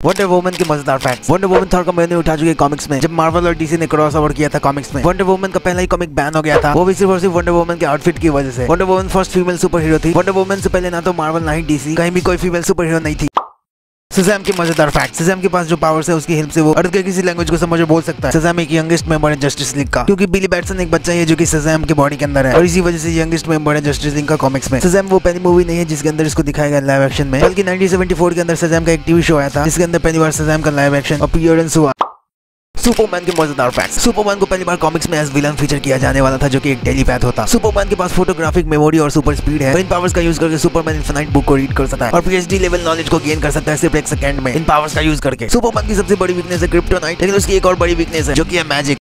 Wonder woman के मज़ेदार facts wonder woman third का मैंने उठा चुके कॉमिक्स में, जब मार्वल और डीसी ने क्रॉस ओवर किया था कॉमिक्स में। वंडर वुमन का पहला ही कॉमिक बैन हो गया था। वो भी सिर्फ़ और सिर्फ़ वंडर वुमन के आउटफिट की वजह से। Wonder Woman first female super hero थी। वंडर वुमन से पहले ना तो मार्वल ना ही डीसी कहीं भी कोई फीमेल सुपर हीरो नहीं थी। सजैम के मज़ेदार फैक्ट सजैम के पास जो पावर्स है, उसकी हेल्प से वो अर्थ के किसी लैंग्वेज को समझ बोल सकता है। सजैम एक यंगेस्ट मेंबर है जस्टिस लीग का। क्योंकि बिली बैटसन एक बच्चा है जो कि सजैम के बॉडी के अंदर है। और इसी वजह से यंगेस्ट मेंबर है जस्टिस लीग का कॉमिक्स में। सजैम वो पहली मूवी नहीं है जिसके अंदर इसको दिखाया गया लाइव एक्शन में। बल्कि नाइनटीन के अंदर सजैम का एक टीवी शो आया था, जिसके अंदर पहली बार सजैम का लाइव एक्शन अपियरेंस हुआ। सुपरमैन के मज़ेदार फैक्ट सुपरमैन को पहली बार कॉमिक्स में एज विलन फीचर किया जाने वाला था, जो कि एक टेलीपैथ होता। सुपरमैन के पास फोटोग्राफिक मेमोरी और सुपर स्पीड है। इन पावर्स का यूज़ करके सुपरमैन इन्फिनाइट बुक को रीड कर सकता है और पीएचडी लेवल नॉलेज को गेन कर सकता है सिर्फ़ एक सेकंड में। इन पावर्स का यूज़ करके। सुपरमैन की सबसे बड़ी वीकनेस है क्रिप्टोनाइट लेकिन उसकी एक और बड़ी वीकनेस है, जो कि है मैजिक